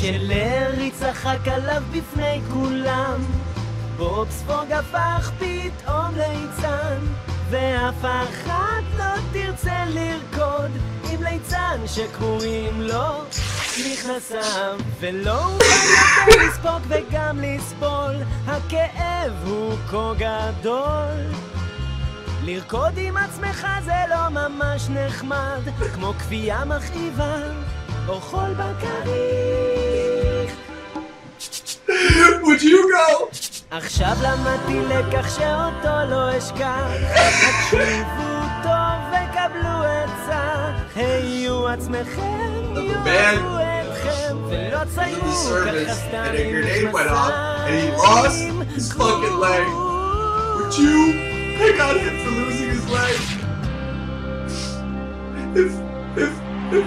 כשלארי צחק עליו בפני כולם, בובספוג הפך פתאום ליצן, ואף אחת לא תרצה לרקוד עם ליצן שקרויים לו מכנסיו, ולא אוכל יותר לספוג וגם לסבול, הכאב הוא כה גדול. לרקוד עם עצמך זה לא ממש נחמד, כמו כפייה מכאיבה, או חול בכריך. Would you go? עכשיו למדתי לקח שאותו לא אשכח, הקשיבו טוב וקבלו עצה, היו עצמכם, The יהיו man אתכם, ולא in תסיימו the service ככה סתם and a עם grenade went off and he lost his fucking leg. Would you pick on him for losing his leg? If if if